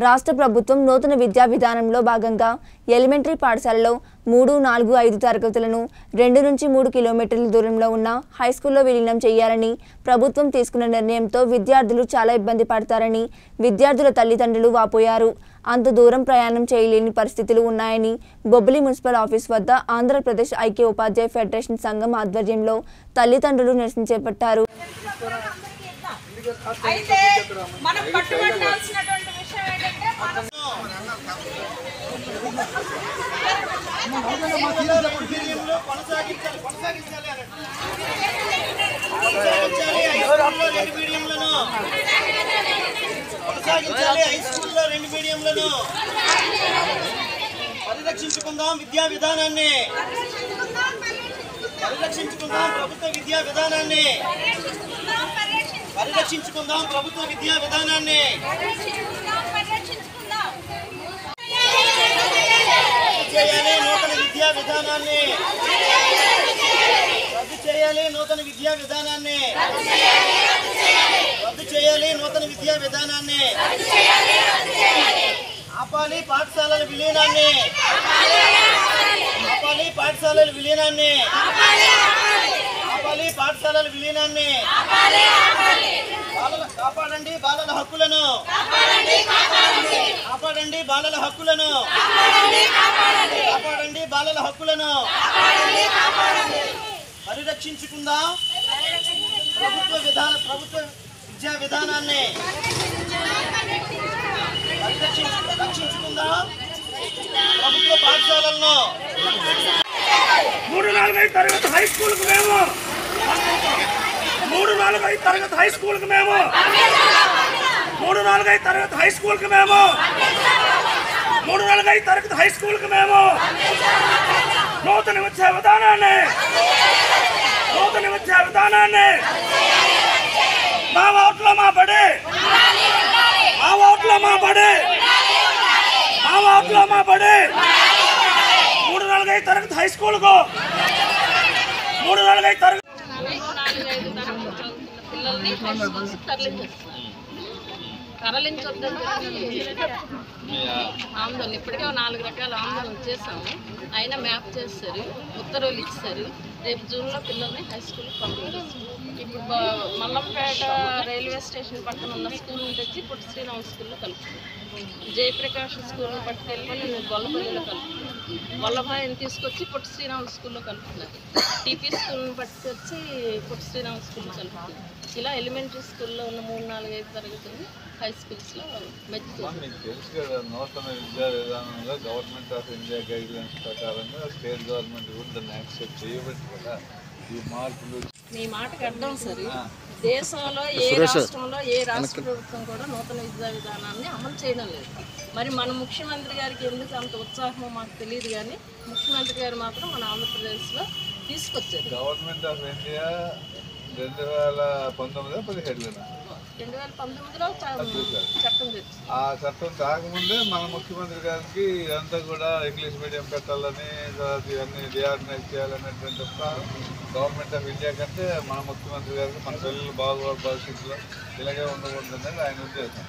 రాష్ట్ర ప్రభుత్వం నూతన విద్యా విధానంలో భాగంగా ఎలిమెంటరీ పాఠశాలలో మూడు నాలుగు ఐదు తరగతులను రెండు నుంచి మూడు కిలోమీటర్ల దూరంలో ఉన్న హై స్కూల్లో విలీనం చేయాలని ప్రభుత్వం తీసుకున్న నిర్ణయంతో విద్యార్థులు చాలా ఇబ్బంది పడతారని విద్యార్థుల తల్లిదండ్రులు వాపోయారు. అంత దూరం ప్రయాణం చేయలేని పరిస్థితులు ఉన్నాయని బొబ్బిలి మున్సిపల్ ఆఫీస్ వద్ద ఆంధ్రప్రదేశ్ ఐక్య ఉపాధ్యాయ ఫెడరేషన్ సంఘం ఆధ్వర్యంలో తల్లిదండ్రులు నిరసన చేపట్టారు అయితే మనం పట్టుబట్టాల్సినటువంటి విషయం ఏంటంటే మనం కొనసాగించాలి. హై స్కూల్లో రెండు మీడియంలను. పరిరక్షించుకుందాం విద్యా విధానాన్ని. పరిరక్షించుకుందాం ప్రభుత్వ విద్యా విధానాన్ని. పరిరక్షించుకుందాం ప్రభుత్వ విద్యా విధానాన్ని చేయాలి నూతన విద్యా విధానాన్ని. రద్దు చేయాలి నూతన విద్యా విధానాన్ని. రద్దు చేయాలి నూతన విద్యా విధానాన్ని. ఆపాలి పాఠశాలల విలీనాన్ని. ఆపాలి పాఠశాలల విలీనాన్ని. ఆపాలి పాఠశాలల విలీనాన్ని. కాపాడండి బాలల హక్కులను. కాపాడండి బాలల హక్కులను. కాపాడండి బాలల హక్కులను. పరిరక్షించుకుందాం. ప్రభుత్వ విధాన ప్రభుత్వ విద్యా విధానాన్ని రక్షించుకుందాం. ప్రభుత్వ పాఠశాలలను. మూడు నాలుగు ఐదు తరగతి హై స్కూల్కు మేము మూడు నాలుగు ఐదు తరగతి హై స్కూల్కి మేము. మూడు నాలుగు ఐదు తరగతి హై స్కూల్కి మేము. మూడు నాలుగు ఐదు తరగతి హై స్కూల్కి మేము. నూతన విద్యా విధానాన్ని. నూతన విద్యా విధానాన్ని. మా ఓట్లో మా పడి మా ఓట్లో మా పడి మా ఓట్లో మా పడి మూడు నాలుగు ఐదు తరగతి హై స్కూల్కు మూడు నాలుగు ఐదు తరగతి నాలుగైదు పిల్లల్ని హై స్కూల్స్ తరలించొద్దని ఆందోళన ఇప్పటికే ఓ నాలుగు రకాల ఆందోళన చేశాము. అయినా మ్యాప్ చేస్తారు ఉత్తర్వులు ఇచ్చారు రేపు జూన్లో పిల్లల్ని హై స్కూల్కి పంపించేస్తారు ఇప్పుడు మల్లంపేట రైల్వే స్టేషన్ పక్కన ఉన్న స్కూల్ తెచ్చి ఇప్పుడు శ్రీరామ్ స్కూల్లో కలుపుతారు జయప్రకాష్ స్కూల్ పట్టుకెళ్ళి గొల్లపల్లిలో కలుపుతున్నారు వల్లభాయిని తీసుకొచ్చి పుట్టి శ్రీరామ్ స్కూల్లో కలుపుతున్నారు. టీపీ స్కూల్ని పట్టుకొచ్చి పుట్టి శ్రీరామ్ స్కూల్లో కలుపుతున్నారు. ఇలా ఎలిమెంటరీ స్కూల్లో ఉన్న మూడు నాలుగు ఐదు తరగతులు హై స్కూల్స్లో మెచ్చుతారు మీకు తెలుసు కదా నూతన విద్యా విధానంలో government of India guidelines ప్రకారంగా స్టేట్ గవర్నమెంట్ కూడా దాన్ని యాక్సెప్ట్ చేయవచ్చు కదా ఈ మార్పులు మీ మాటకి అర్థం సరే. దేశంలో ఏ రాష్ట్రంలో ఏ రాష్ట్ర ప్రభుత్వం కూడా నూతన విద్యా విధానాన్ని అమలు చేయడం లేదు. మరి మన ముఖ్యమంత్రి గారికి ఎందుకు అంత ఉత్సాహమో మాకు తెలియదు కానీ ముఖ్యమంత్రి గారు మాత్రం మన ఆంధ్రప్రదేశ్లో తీసుకొచ్చారు. గవర్నమెంట్ ఆఫ్ ఇండియా రెండు వేల పంతొమ్మిది పదిహేడులోనా? రెండు వేల పంతొమ్మిదిలో చట్టం ఆ చట్టం కాకముందే మన ముఖ్యమంత్రి గారికి ఇదంతా కూడా ఇంగ్లీష్ మీడియం పెట్టాలని తర్వాత ఇవన్నీ రిఆర్గనైజ్ చేయాలనేటువంటి గవర్నమెంట్ ఆఫ్ ఇండియా కంటే మన ముఖ్యమంత్రి గారికి మన పిల్లలు బాగు భవిష్యత్తులో ఇలాగే ఉండకూడదనేది ఆయన ఉద్దేశం.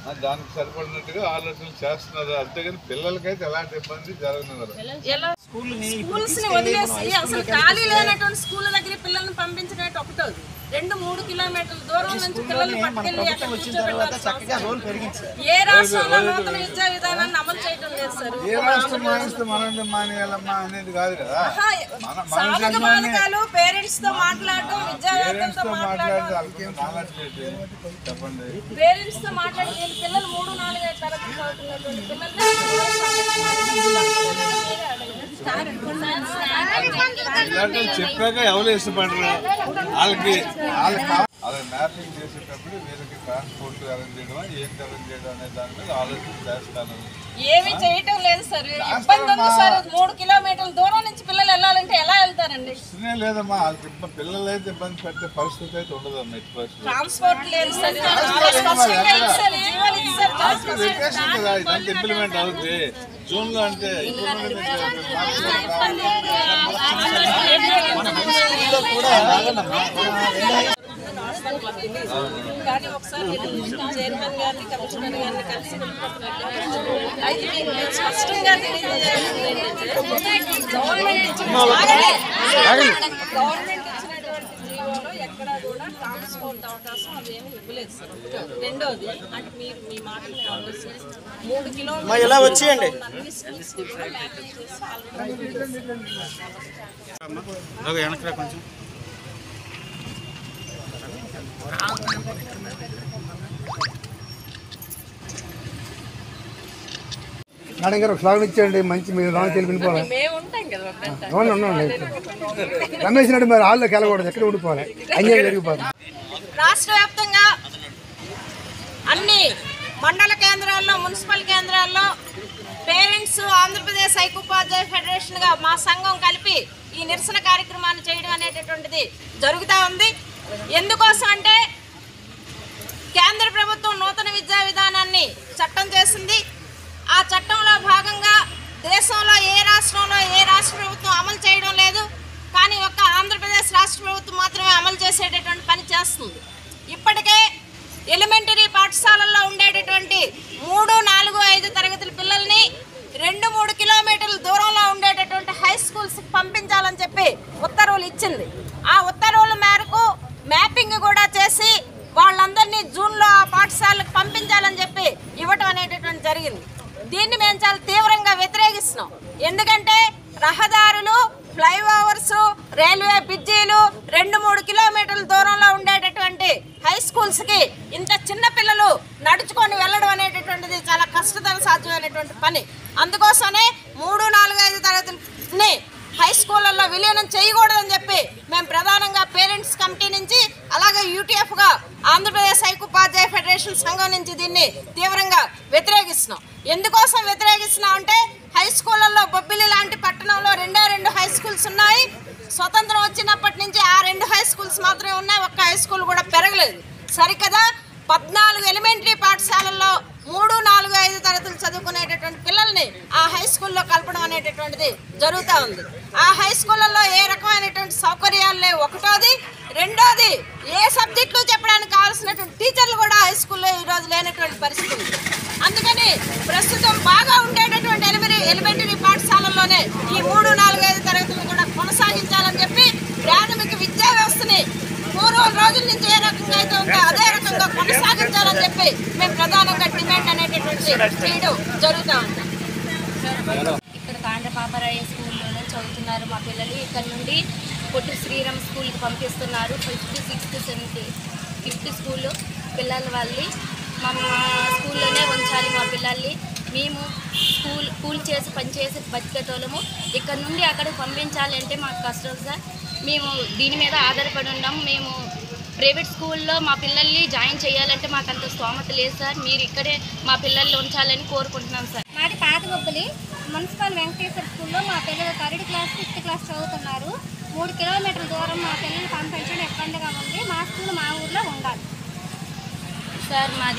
ఆ దానికి సరిపడినట్టుగా ఆలోచనలు చేస్తున్నారు. అంతేగాని పిల్లలకైతే ఎలాంటి ఇబ్బంది జరగనివ్వరు. ఎలా? స్కూల్స్ని వదిలేసి అసలు ఖాళీ లేనటువంటి స్కూల్ దగ్గర పిల్లల్ని పంపించినట్టు ఒకటోది. రెండు మూడు కిలోమీటర్ల దూరం నుంచి పిల్లల్ని పట్టుకెళ్ళి అక్కడ కూర్చోబెట్టాల్సిన అవసరం ఏ రాష్ట్రంలో నూతన విద్యా విధానాన్ని అమలు చేయడం లేదు సార్. సాధక బాధకాలు పేరెంట్స్తో మాట్లాడటం విద్యావేత్తలతో మాట్లాడటం. పేరెంట్స్తో మాట్లాడి పిల్లలు మూడు నాలుగు ఐదు తరగతి చదువుతున్నటువంటి పిల్లల్ని ఇలాంటి చెప్పాక ఎవరు ఇష్టపడరు? వాళ్ళకి వాళ్ళకి అలా మ్యాపింగ్ చేసేటప్పుడు వీళ్ళకి ట్రాన్స్పోర్ట్ అరేంజ్ చేయడం ఏంటి అరేంజ్ చేయడం అనే దాని మీద ఆలోచన చేస్తాను. ఏమీ చేయటం లేదు సార్. ఇబ్బంది ఉంది సార్. మూడు కిలోమీటర్ల దూరం నుంచి పిల్లలు వెళ్ళాలంటే ఎలా వెళ్తారండి? ఇష్టమే లేదమ్మా. వాళ్ళకి ఇబ్బంది పిల్లలు అయితే ఇబ్బంది పెట్టే పరిస్థితి అయితే ఉండదమ్మా ఎట్టి పరిస్థితి ట్రాన్స్పోర్ట్ లేదు సార్. కదా. ఇదంతా ఇంప్లిమెంట్ అవుతుంది జూన్లో అంటే కూడా కానీ ఒకసారి చైర్మన్ గారిని కమిషనర్ గారిని కలిసి అయితే స్పష్టంగా గవర్నమెంట్ గవర్నమెంట్ ఎక్కడా కూడా ట్రాన్స్పోర్ట్ అవకాశం అవేమీ ఇవ్వలేదు సార్. రెండోది అంటే మీరు మీ మాటలు మూడు ఇలా వచ్చేయండి? అన్ని స్కూల్స్ చేసి ఆల్రెడీ కొంచెం. మేడం గారు స్లాగన్ ఇచ్చేయండి మంచి మీరు రాను తెలిపి వెళ్ళిపోవాలి రమేష్ నాయుడు మరి హాల్లోకి వెళ్ళకూడదు ఎక్కడ ఉండిపోవాలి? అన్యాయం జరిగిపోతుంది. రాష్ట్ర వ్యాప్తంగా అన్ని మండల కేంద్రాల్లో మున్సిపల్ కేంద్రాల్లో పేరెంట్స్ ఆంధ్రప్రదేశ్ ఐకోపాధ్యాయ ఫెడరేషన్గా మా సంఘం కలిపి ఈ నిరసన కార్యక్రమాన్ని చేయడం అనేటటువంటిది జరుగుతూ ఉంది. ఎందుకోసం అంటే కేంద్ర ప్రభుత్వం నూతన విద్యా విధానాన్ని చట్టం చేసింది. ఆ చట్టంలో భాగంగా దేశంలో ఏ రాష్ట్రంలో ఏ రాష్ట్ర ప్రభుత్వం అమలు చేయడం లేదు. కానీ ఒక్క ఆంధ్రప్రదేశ్ రాష్ట్ర ప్రభుత్వం మాత్రమే అమలు చేసేటటువంటి పని చేస్తుంది. ఇప్పటికే ఎలిమెంటరీ పాఠశాలల్లో ఉండేటటువంటి మూడు నాలుగు ఐదు తరగతుల పిల్లల్ని రెండు మూడు కిలోమీటర్ల దూరంలో ఉండేటటువంటి హై స్కూల్స్కి పంపించాలని చెప్పి ఉత్తర్వులు ఇచ్చింది. ఆ ఉత్తర్వుల మేరకు మ్యాపింగ్ కూడా చేసి వాళ్ళందరినీ జూన్లో ఆ పాఠశాలకు పంపించాలని చెప్పి ఇవ్వటం అనేటటువంటి జరిగింది. మేము చాలా తీవ్రంగా వ్యతిరేకిస్తున్నాం. ఎందుకంటే రహదారులు ఫ్లైఓవర్స్ రైల్వే బ్రిడ్జీలు రెండు మూడు కిలోమీటర్ల దూరంలో ఉండేటటువంటి హై స్కూల్స్కి ఇంత చిన్న పిల్లలు నడుచుకొని వెళ్ళడం అనేటటువంటిది చాలా కష్టతర సాధ్యమైనటువంటి పని. అందుకోసమే మూడు నాలుగు ఐదు తరగతులని హై స్కూళ్ళల్లో విలీనం చేయకూడదని చెప్పి మేము ప్రధానంగా పేరెంట్స్ కమిటీ నుంచి అలాగే యూటీఎఫ్గా ఆంధ్రప్రదేశ్ ఉపాధ్యాయ ఫెడరేషన్ సంఘం నుంచి దీన్ని తీవ్రంగా వ్యతిరేకిస్తున్నాం. ఎందుకోసం వ్యతిరేకిస్తున్నాం అంటే హై స్కూళ్ళల్లో బొబ్బిలి లాంటి పట్టణంలో రెండే రెండు హై స్కూల్స్ ఉన్నాయి. స్వతంత్రం వచ్చినప్పటి నుంచి ఆ రెండు హై స్కూల్స్ మాత్రమే ఉన్నాయి. ఒక్క హై స్కూల్ కూడా పెరగలేదు. సరికదా? పద్నాలుగు ఎలిమెంటరీ పాఠశాలల్లో మూడు నాలుగు ఐదు తరగతులు చదువుకునేటటువంటి పిల్లల్ని ఆ హై స్కూల్లో కలపడం అనేటటువంటిది జరుగుతూ ఉంది. ఆ హై స్కూళ్ళల్లో ఏ రకమైనటువంటి సౌకర్యాలు లేవు. ఒకటోది రెండోది ఏ సబ్జెక్టులు చెప్పడానికి కావాల్సినటువంటి టీచర్లు కూడా హై స్కూల్లో ఈరోజు లేనటువంటి పరిస్థితి ఉంది. అందుకని ప్రస్తుతం బాగా ఉండేటటువంటి ఎలిమెంటరీ ఎలిమెంటరీ పాఠశాలల్లోనే ఈ మూడు నాలుగైదు తరగతులను కూడా కొనసాగించాలని చెప్పి ప్రాథమిక విద్యా వ్యవస్థని పూర్వం రోజుల నుంచి ఏ రకంగా అయితే ఉందో అదే రకంగా కొనసాగించాలని చెప్పి మేము ప్రధానంగా డిమాండ్ అనేటటువంటి చేయడం జరుగుతూ ఉంది. ఇక్కడ కాండపాపరాయ స్కూల్లోనే చదువుతున్నారు మా పిల్లలు. ఇక్కడ నుండి పొట్టి శ్రీరామ్ స్కూల్కి పంపిస్తున్నారు. Fifth sixth seventh fifth school పిల్లల వాళ్ళని మా స్కూల్లోనే ఉంచాలి మా పిల్లల్ని. మేము స్కూల్ కూల్ చేసి పనిచేసి బతికేటోళ్ళము ఇక్కడ నుండి అక్కడికి పంపించాలంటే మాకు కష్టం సార్. మేము దీని మీద ఆధారపడి ఉన్నాం. మేము ప్రైవేట్ స్కూల్లో మా పిల్లల్ని జాయిన్ చేయాలంటే మాకు అంత స్తోమత లేదు సార్. మీరు ఇక్కడే మా పిల్లల్ని ఉంచాలని కోరుకుంటున్నాం సార్. మాది పాత బొబ్బులి మున్సిపల్ వెంకటేశ్వర స్కూల్లో మా పిల్లలు థర్డ్ క్లాస్ ఫిఫ్త్ క్లాస్ చదువుతున్నారు. మూడు కిలోమీటర్ల దూరం మా పిల్లల్ని పంపించడం ఇబ్బందిగా ఉంది మా స్కూల్ మా ఊర్లో ఉండాలి. సార్ మాది